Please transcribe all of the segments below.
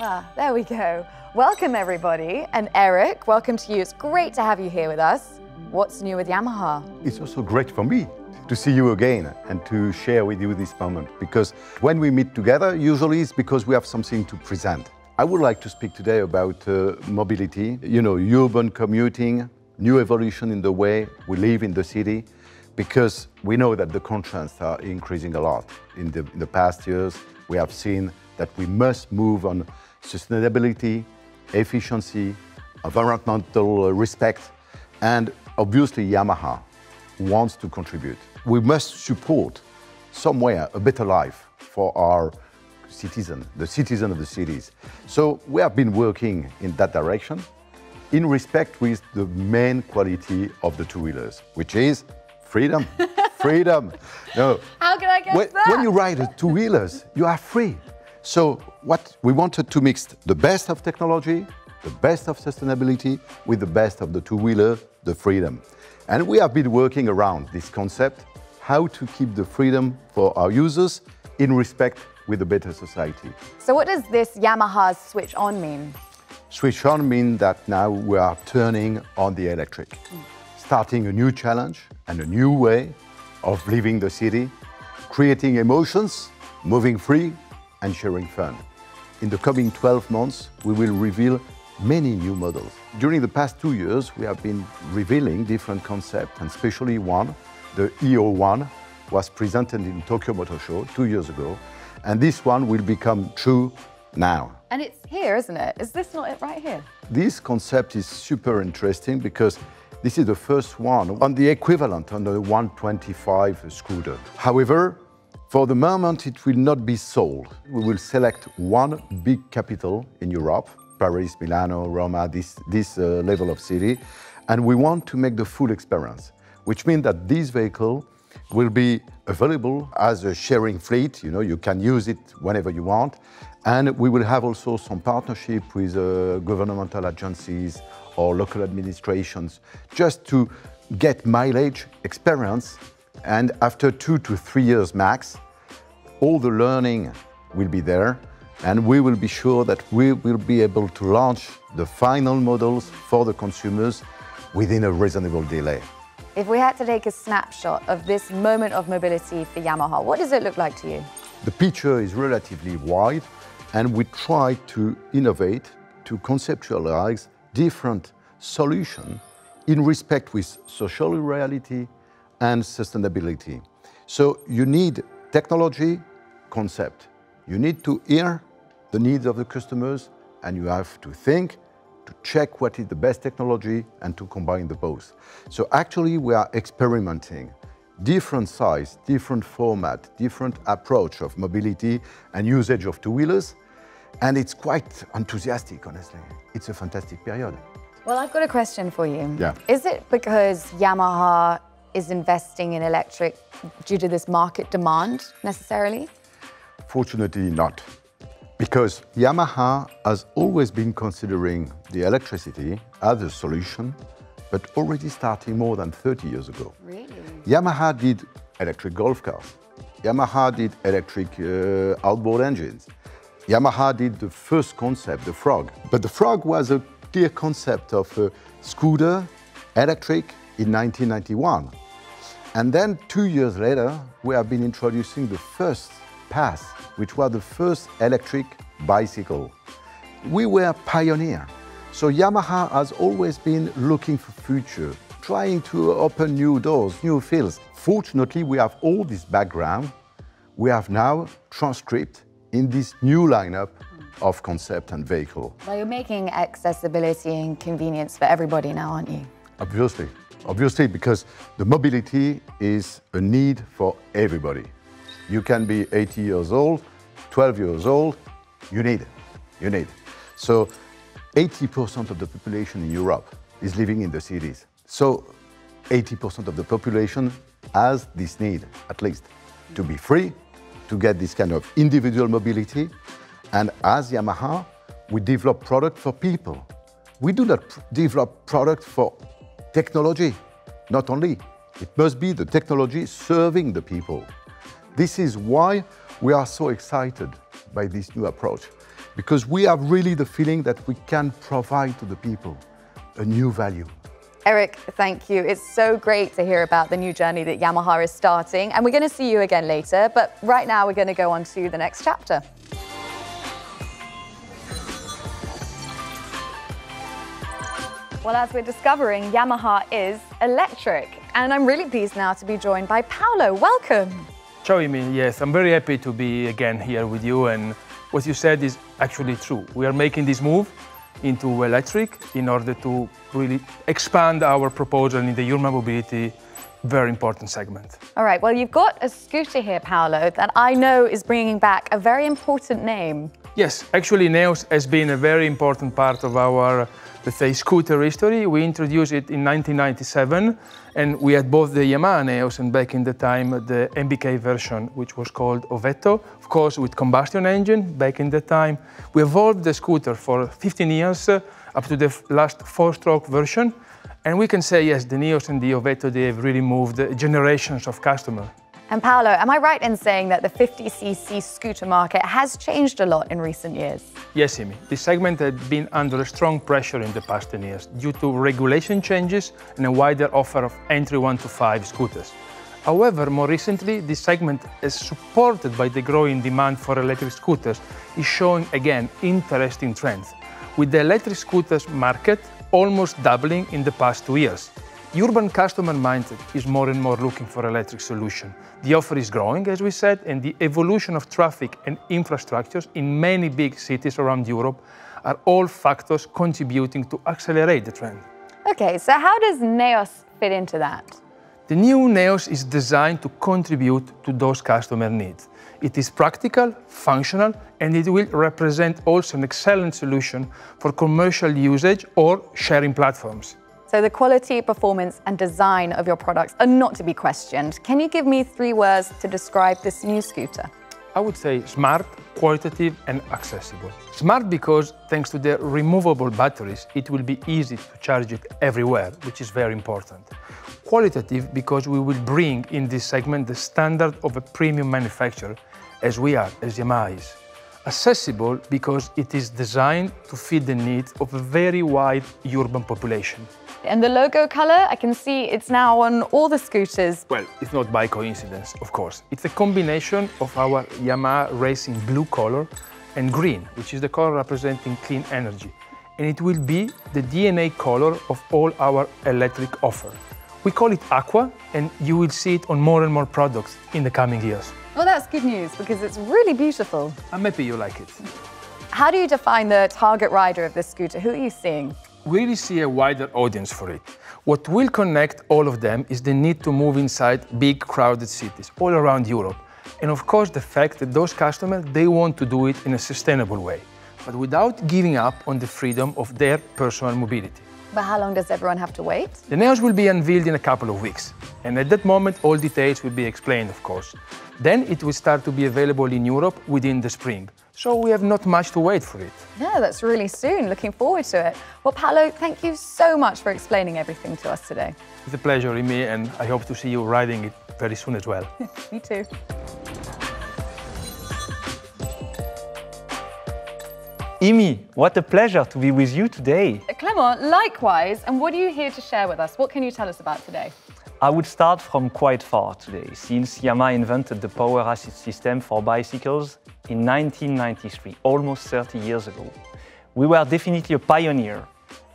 Ah, there we go. Welcome, everybody. And Eric, welcome to you. It's great to have you here with us. What's new with Yamaha? It's also great for me to see you again and to share with you this moment because when we meet together, usually it's because we have something to present. I would like to speak today about uh, mobility, you know, urban commuting, new evolution in the way we live in the city, because we know that the contrasts are increasing a lot. In the, in the past years, we have seen that we must move on sustainability, efficiency, environmental respect, and obviously Yamaha wants to contribute. We must support somewhere a better life for our citizen, the citizen of the cities. So we have been working in that direction in respect with the main quality of the two-wheelers, which is freedom, freedom. No. How can I get when, that? When you ride two-wheelers, you are free. So what we wanted to mix the best of technology, the best of sustainability with the best of the two-wheeler, the freedom. And we have been working around this concept, how to keep the freedom for our users in respect with a better society. So what does this Yamaha's switch on mean? Switch on means that now we are turning on the electric, mm. starting a new challenge and a new way of living the city, creating emotions, moving free and sharing fun. In the coming 12 months, we will reveal many new models. During the past two years, we have been revealing different concepts, and especially one, the E01, was presented in Tokyo Motor Show two years ago, and this one will become true now. And it's here, isn't it? Is this not it right here? This concept is super interesting because this is the first one on the equivalent on the 125 scooter. However, for the moment, it will not be sold. We will select one big capital in Europe, Paris, Milano, Roma, this, this uh, level of city, and we want to make the full experience, which means that this vehicle will be available as a sharing fleet. You know, you can use it whenever you want. And we will have also some partnership with uh, governmental agencies or local administrations just to get mileage experience. And after two to three years max, all the learning will be there. And we will be sure that we will be able to launch the final models for the consumers within a reasonable delay. If we had to take a snapshot of this moment of mobility for Yamaha, what does it look like to you? The picture is relatively wide and we try to innovate, to conceptualize different solutions in respect with social reality and sustainability. So you need technology, concept. You need to hear the needs of the customers and you have to think to check what is the best technology and to combine the both. So actually we are experimenting different size, different format, different approach of mobility and usage of two-wheelers. And it's quite enthusiastic, honestly. It's a fantastic period. Well, I've got a question for you. Yeah. Is it because Yamaha is investing in electric due to this market demand necessarily? Fortunately not because Yamaha has always been considering the electricity as a solution, but already starting more than 30 years ago. Really? Yamaha did electric golf cars. Yamaha did electric uh, outboard engines. Yamaha did the first concept, the Frog. But the Frog was a clear concept of a scooter, electric, in 1991. And then two years later, we have been introducing the first PAS, which was the first electric bicycle. We were pioneer. So Yamaha has always been looking for future, trying to open new doors, new fields. Fortunately, we have all this background. We have now transcript in this new lineup of concept and vehicle. Well, you're making accessibility and convenience for everybody now, aren't you? Obviously. Obviously, because the mobility is a need for everybody. You can be 80 years old, 12 years old, you need it. You need it. So 80% of the population in Europe is living in the cities. So 80% of the population has this need, at least, to be free, to get this kind of individual mobility. And as Yamaha, we develop product for people. We do not develop product for technology, not only. It must be the technology serving the people. This is why we are so excited by this new approach. because we have really the feeling that we can provide to the people a new value. Eric, thank you. It's so great to hear about the new journey that Yamaha is starting, and we're going to see you again later. But right now, we're going to go on to the next chapter. Well, as we're discovering, Yamaha is electric. And I'm really pleased now to be joined by Paolo. Welcome. Ciao, Imi. Yes, I'm very happy to be again here with you. And what you said is actually true. We are making this move into electric in order to really expand our proposal in the urban mobility very important segment. All right, well, you've got a scooter here, Paolo, that I know is bringing back a very important name. Yes, actually, Neos has been a very important part of our let's say, scooter history. We introduced it in 1997, and we had both the Yamaha Neos and back in the time the MBK version, which was called Ovetto, of course with combustion engine back in the time. We evolved the scooter for 15 years uh, up to the last four-stroke version, and we can say, yes, the Neos and the Ovetto, they have really moved generations of customers. And Paolo, am I right in saying that the 50cc scooter market has changed a lot in recent years? Yes, Amy. This segment had been under strong pressure in the past 10 years due to regulation changes and a wider offer of entry 1 to 5 scooters. However, more recently, this segment, as supported by the growing demand for electric scooters, is showing again interesting trends, with the electric scooters market almost doubling in the past two years. Urban customer mindset is more and more looking for electric solution. The offer is growing, as we said, and the evolution of traffic and infrastructures in many big cities around Europe are all factors contributing to accelerate the trend. Okay, so how does NEOS fit into that? The new NEOS is designed to contribute to those customer needs. It is practical, functional, and it will represent also an excellent solution for commercial usage or sharing platforms. So the quality, performance and design of your products are not to be questioned. Can you give me three words to describe this new scooter? I would say smart, qualitative and accessible. Smart because thanks to the removable batteries, it will be easy to charge it everywhere, which is very important. Qualitative because we will bring in this segment the standard of a premium manufacturer as we are, as Yamaha is accessible because it is designed to fit the needs of a very wide urban population. And the logo color, I can see it's now on all the scooters. Well, it's not by coincidence, of course. It's a combination of our Yamaha Racing blue color and green, which is the color representing clean energy. And it will be the DNA color of all our electric offer. We call it Aqua, and you will see it on more and more products in the coming years. Well, that's good news because it's really beautiful. I'm happy you like it. How do you define the target rider of this scooter? Who are you seeing? We really see a wider audience for it. What will connect all of them is the need to move inside big crowded cities all around Europe. And of course the fact that those customers, they want to do it in a sustainable way, but without giving up on the freedom of their personal mobility. But how long does everyone have to wait? The Neos will be unveiled in a couple of weeks. And at that moment, all details will be explained, of course. Then it will start to be available in Europe within the spring. So we have not much to wait for it. Yeah, that's really soon. Looking forward to it. Well, Paolo, thank you so much for explaining everything to us today. It's a pleasure, Imi, and I hope to see you riding it very soon as well. Me too. Imi, what a pleasure to be with you today. Clement, likewise. And what are you here to share with us? What can you tell us about today? I would start from quite far today, since Yamaha invented the power assist system for bicycles in 1993, almost 30 years ago. We were definitely a pioneer,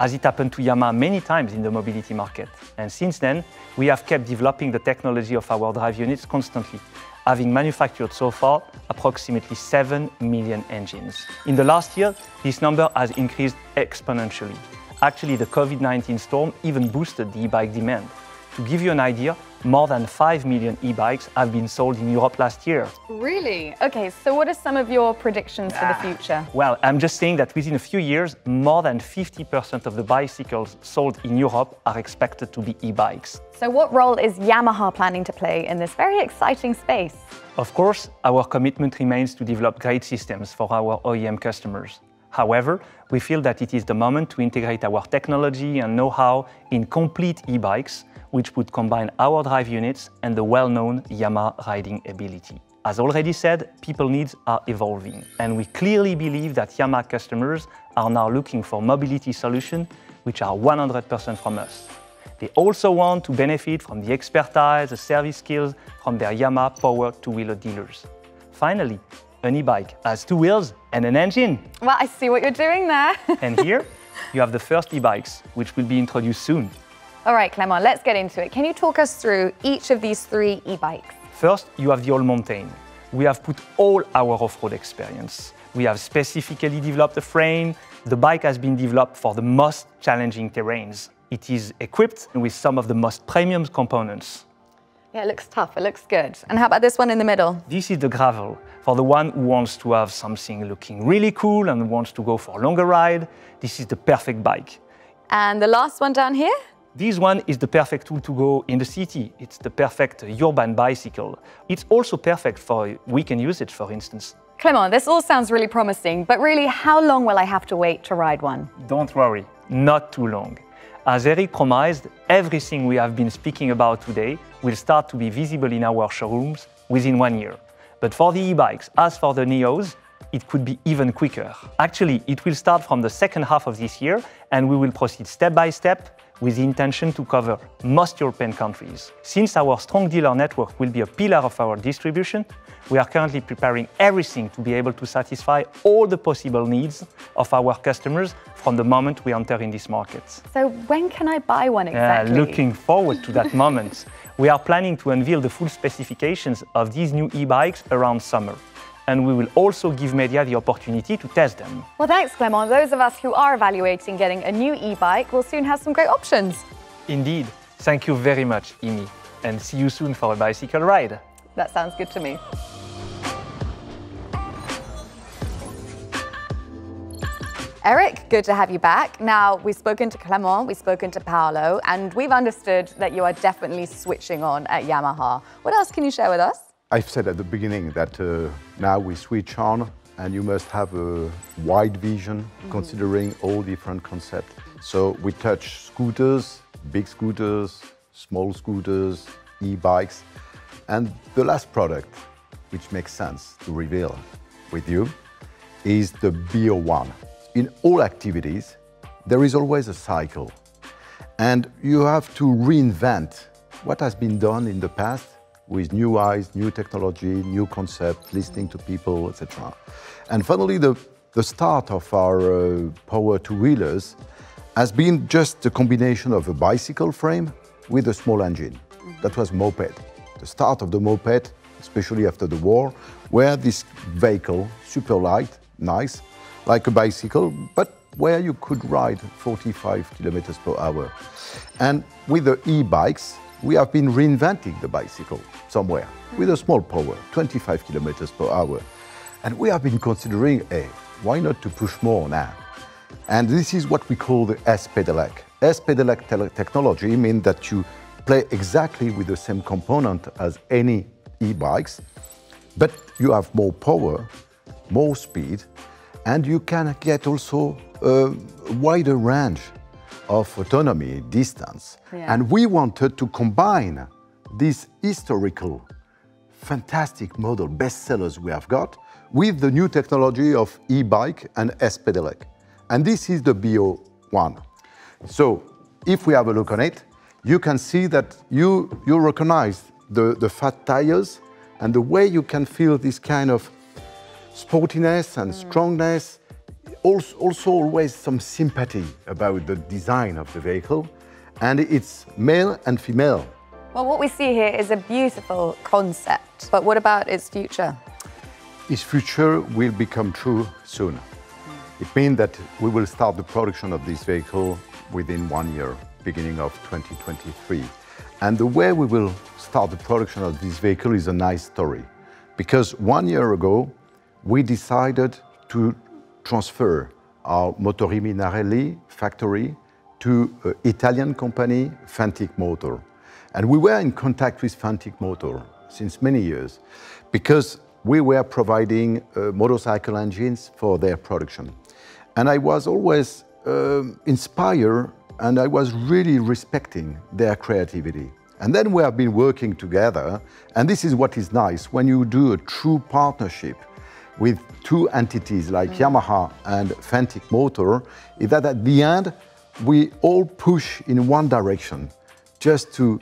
as it happened to Yamaha many times in the mobility market. And since then, we have kept developing the technology of our drive units constantly, having manufactured so far approximately 7 million engines. In the last year, this number has increased exponentially. Actually, the COVID-19 storm even boosted the e-bike demand. To give you an idea, more than 5 million e-bikes have been sold in Europe last year. Really? Okay, so what are some of your predictions for the ah. future? Well, I'm just saying that within a few years, more than 50% of the bicycles sold in Europe are expected to be e-bikes. So what role is Yamaha planning to play in this very exciting space? Of course, our commitment remains to develop great systems for our OEM customers. However, we feel that it is the moment to integrate our technology and know-how in complete e-bikes which would combine our drive units and the well-known Yamaha riding ability. As already said, people needs are evolving, and we clearly believe that Yamaha customers are now looking for mobility solutions which are 100% from us. They also want to benefit from the expertise, the service skills from their Yamaha power two-wheeler dealers. Finally, an e-bike has two wheels and an engine. Well, I see what you're doing there. and here, you have the first e-bikes, which will be introduced soon. All right, Clement, let's get into it. Can you talk us through each of these three e-bikes? First, you have the All Mountain. We have put all our off-road experience. We have specifically developed the frame. The bike has been developed for the most challenging terrains. It is equipped with some of the most premium components. Yeah, it looks tough, it looks good. And how about this one in the middle? This is the gravel. For the one who wants to have something looking really cool and wants to go for a longer ride, this is the perfect bike. And the last one down here? This one is the perfect tool to go in the city. It's the perfect urban bicycle. It's also perfect for weekend usage, for instance. Clement, this all sounds really promising, but really, how long will I have to wait to ride one? Don't worry, not too long. As Eric promised, everything we have been speaking about today will start to be visible in our showrooms within one year. But for the e-bikes, as for the Neos, it could be even quicker. Actually, it will start from the second half of this year, and we will proceed step by step with the intention to cover most European countries. Since our strong dealer network will be a pillar of our distribution, we are currently preparing everything to be able to satisfy all the possible needs of our customers from the moment we enter in this market. So when can I buy one exactly? Uh, looking forward to that moment. We are planning to unveil the full specifications of these new e-bikes around summer and we will also give media the opportunity to test them. Well, thanks, Clement. Those of us who are evaluating getting a new e-bike will soon have some great options. Indeed. Thank you very much, Imi, and see you soon for a bicycle ride. That sounds good to me. Eric, good to have you back. Now, we've spoken to Clement, we've spoken to Paolo, and we've understood that you are definitely switching on at Yamaha. What else can you share with us? I've said at the beginning that uh, now we switch on and you must have a wide vision mm -hmm. considering all different concepts. So we touch scooters, big scooters, small scooters, e-bikes. And the last product, which makes sense to reveal with you, is the B01. In all activities, there is always a cycle. And you have to reinvent what has been done in the past with new eyes, new technology, new concept, listening to people, etc. And finally, the, the start of our uh, power two-wheelers has been just a combination of a bicycle frame with a small engine. That was moped. The start of the moped, especially after the war, where this vehicle, super light, nice, like a bicycle, but where you could ride 45 kilometers per hour. And with the e-bikes, we have been reinventing the bicycle somewhere with a small power, 25 kilometers per hour. And we have been considering, hey, why not to push more now? And this is what we call the S-Pedelec. S-Pedelec technology means that you play exactly with the same component as any e-bikes, but you have more power, more speed, and you can get also a wider range of autonomy, distance. Yeah. And we wanted to combine this historical, fantastic model, bestsellers we have got, with the new technology of e-bike and S-Pedelec. And this is the B01. So if we have a look on it, you can see that you, you recognize the, the fat tires and the way you can feel this kind of sportiness and mm. strongness also, also always some sympathy about the design of the vehicle, and it's male and female. Well, what we see here is a beautiful concept, but what about its future? Its future will become true soon. It means that we will start the production of this vehicle within one year, beginning of 2023. And the way we will start the production of this vehicle is a nice story. Because one year ago, we decided to transfer our Motori Minarelli factory to an Italian company, Fantic Motor. And we were in contact with Fantic Motor since many years because we were providing uh, motorcycle engines for their production. And I was always um, inspired and I was really respecting their creativity. And then we have been working together, and this is what is nice when you do a true partnership with two entities like mm. Yamaha and Fantic Motor, is that at the end, we all push in one direction just to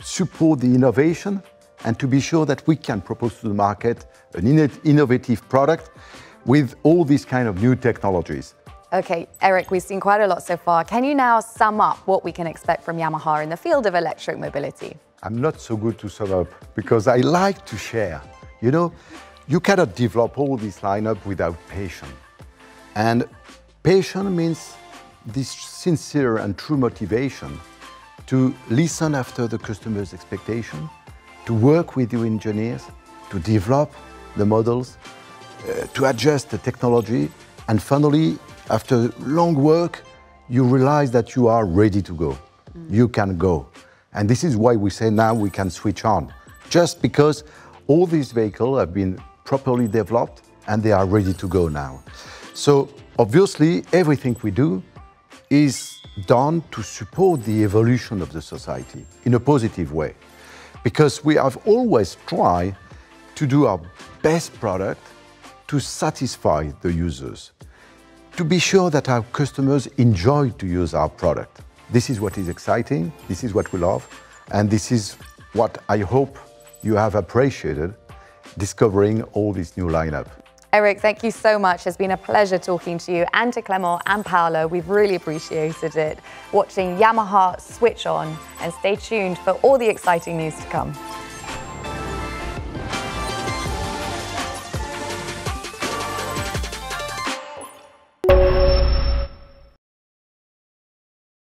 support the innovation and to be sure that we can propose to the market an innovative product with all these kind of new technologies. Okay, Eric, we've seen quite a lot so far. Can you now sum up what we can expect from Yamaha in the field of electric mobility? I'm not so good to sum up because I like to share. You know, you cannot develop all this lineup without patience. And patience means this sincere and true motivation to listen after the customer's expectation, to work with your engineers, to develop the models, uh, to adjust the technology, and finally, after long work, you realize that you are ready to go. Mm. You can go. And this is why we say now we can switch on, just because all these vehicles have been properly developed and they are ready to go now. So obviously, everything we do is done to support the evolution of the society in a positive way. Because we have always tried to do our best product to satisfy the users, to be sure that our customers enjoy to use our product. This is what is exciting, this is what we love, and this is what I hope you have appreciated discovering all this new lineup. Eric, thank you so much. It's been a pleasure talking to you and to Clement and Paolo. We've really appreciated it. Watching Yamaha switch on and stay tuned for all the exciting news to come.